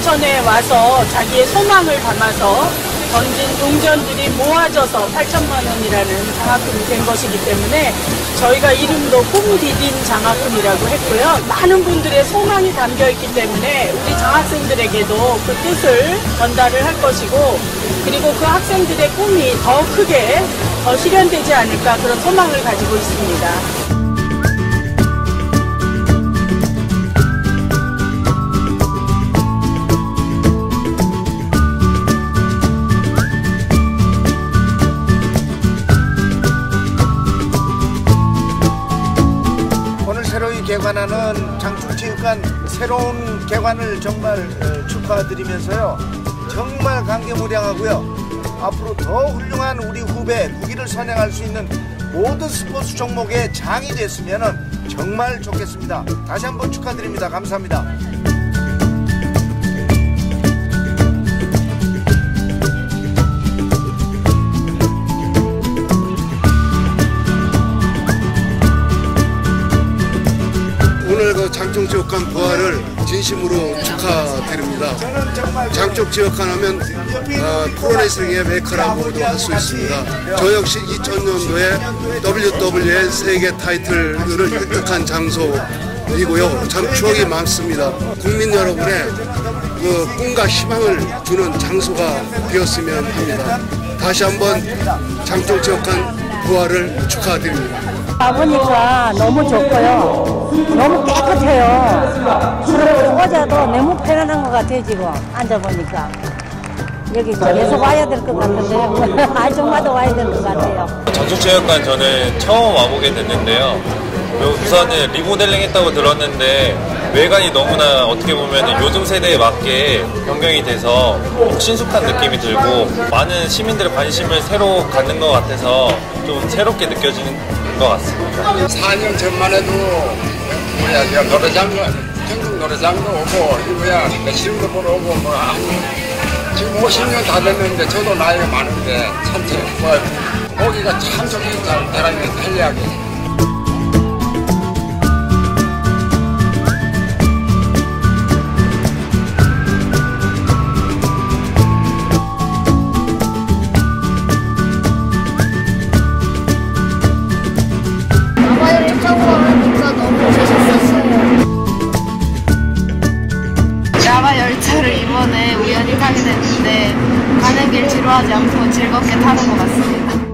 부천에 와서 자기의 소망을 담아서 던진 동전들이 모아져서 8천만 원이라는 장학금이 된 것이기 때문에 저희가 이름도 꿈 디딘 장학금이라고 했고요. 많은 분들의 소망이 담겨 있기 때문에 우리 장학생들에게도 그 뜻을 전달을 할 것이고 그리고 그 학생들의 꿈이 더 크게 더 실현되지 않을까 그런 소망을 가지고 있습니다. 새로이 개관하는 장충체육관 새로운 개관을 정말 어, 축하드리면서요. 정말 감개무량하고요. 앞으로 더 훌륭한 우리 후배 무기를 선행할 수 있는 모든 스포츠 종목의 장이 됐으면 정말 좋겠습니다. 다시 한번 축하드립니다. 감사합니다. 장쪽체육관 부활을 진심으로 축하드립니다. 정말 장쪽체육관 하면 어, 프로레슬링의 메카라고도 할 수 있습니다. 저 역시 2000년도에 WWA 세계 타이틀을 획득한 장소이고요. 참 추억이 많습니다. 국민 여러분의 그 꿈과 희망을 주는 장소가 되었으면 합니다. 다시 한번 장쪽체육관 부활을 축하드립니다. 와보니까 너무 좋고요. 너무 깨끗해요. 그리고 어제도 너무 편안한 것 같아요, 지금. 앉아보니까. 여기 계속 와야 될 것 같은데, 아줌마도 와야 될 것 같아요. 장충체육관 저는 처음 와보게 됐는데요. 우선은 리모델링 했다고 들었는데 외관이 너무나 어떻게 보면 요즘 세대에 맞게 변경이 돼서 신숙한 느낌이 들고 많은 시민들의 관심을 새로 갖는 것 같아서 좀 새롭게 느껴지는 것 같습니다. 4년 전만 해도 뭐야 저 노래장도 전국 노래장도 오고 이 뭐야. 실험도 보러 오고 뭐 한, 지금 50년 다 됐는데 저도 나이가 많은데 참뭐 보기가 참 좋겠죠 사람이 편리하게 가는 길 지루하지 않고 즐겁게 타는 것 같습니다.